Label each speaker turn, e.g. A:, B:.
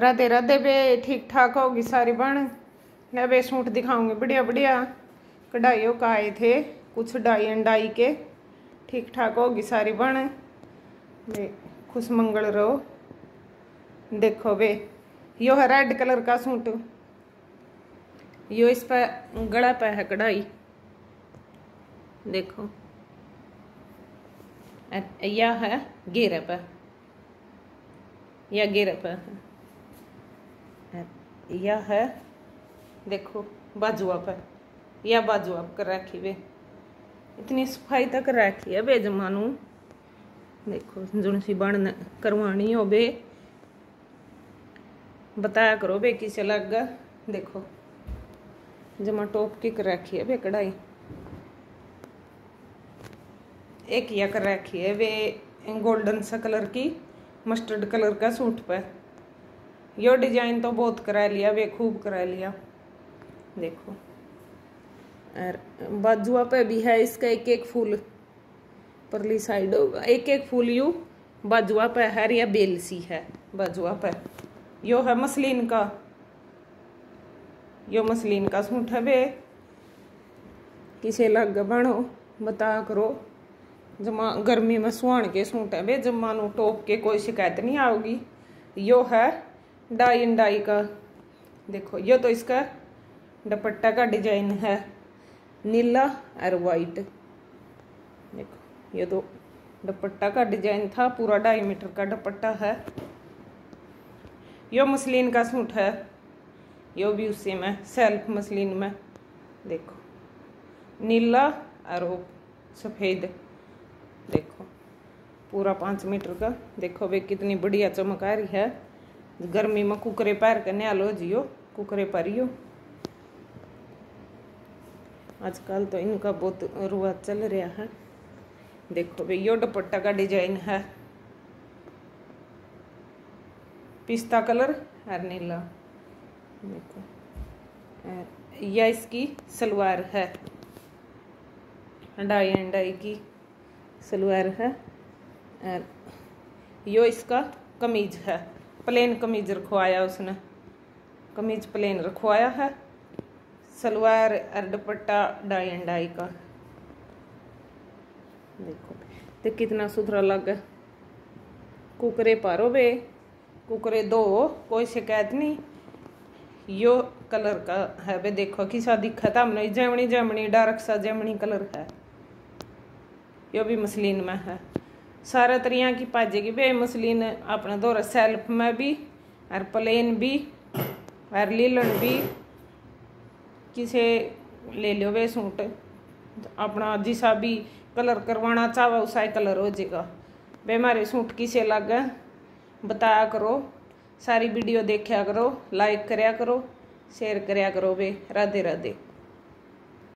A: राधे राधे बे, ठीक ठाक होगी सारी बन मैं बे सूट दिखाऊँगी, बढ़िया बढ़िया। कढ़ाइयों का आए थे, कुछ डाई अंडाई के। ठीक ठाक होगी सारी बन बे, खुश मंगल रहो। देखो बे, यो है रेड कलर का सूट। यो इस पर गला पे है कढ़ाई। देखो। यह है घेरे पर यह घेरे पर है। यह है, देखो बाजुआ पर यह बाजुआ कर रखी वे इतनी सफ़ाई तक रखी है बेजमानू। देखो, जुन सी बन करवानी हो बे बताया करो बे, किसे लग? गया देखो, जमा टॉप की कर रखी है बे कढ़ाई। एक यह कर रखी है वे गोल्डन सा कलर की, मस्टर्ड कलर का सूट पर यो डिज़ाइन तो बहुत करा लिया, वे खूब करा लिया। देखो। और बाजुआ पे भी है इसका एक एक फूल। परली साइड होगा। एक एक फूल यू बाजुआ पे है या बेल सी है बाजुआ पे यो है मसलिन का। यो मसलिन का सूट है वे। किसे लग बनो, बता करो। जमा गर्मी में सुहान के सूट है वे, जमा टोप के कोई शिकायत नहीं आओगी। यो है डाई एंड डाई का। देखो, ये तो इसका दुपट्टा का डिज़ाइन है। नीला और वाइट। देखो, ये तो दुपट्टा का डिज़ाइन था, पूरा ढाई मीटर का दुपट्टा है। यो मसलिन का सूट है। यो भी उसी में, सेल्फ मसलिन में। देखो, नीला और सफ़ेद। देखो, पूरा पाँच मीटर का। देखो भाई कितनी बढ़िया चमक आ रही है। गर्मी में कुकरे पैर के न्यालो जियो कुकरे परियो आजकल तो इनका बहुत रुआ चल रहा है देखो भाई यो दुपट्टा का डिज़ाइन है पिस्ता कलर और नीला देखो यह इसकी सलवार है डाई एंड डाई की सलवार है और यो इसका कमीज है प्लेन कमीज रखवाया उसने। कमीज प्लेन रखवाया है। सलवार और दुपट्टा, डाई एंड डाई का। देखो तो कितना सुथरा लग। कुकरे पारो बे। कुकरे दो, कोई शिकायत नहीं। यो कलर का है बे, देखो किसा दिखा था हमने जमनी जमनी डार्क सा जमनी कलर है। यो भी मसलिन में है। सारे तरिया की पाजेगी बे मसलिन अपने दौर सेल्फ में भी, और प्लेन भी, और लीलन भी। किसे ले लो वे सूट? अपना जिसा भी कलर करवाना चाहो, उसा कलर हो जाएगा। वे हमारे सूट किसे लग? बताया करो। सारी वीडियो देखा करो लाइक करया करो शेयर करया करो वे। राधे राधे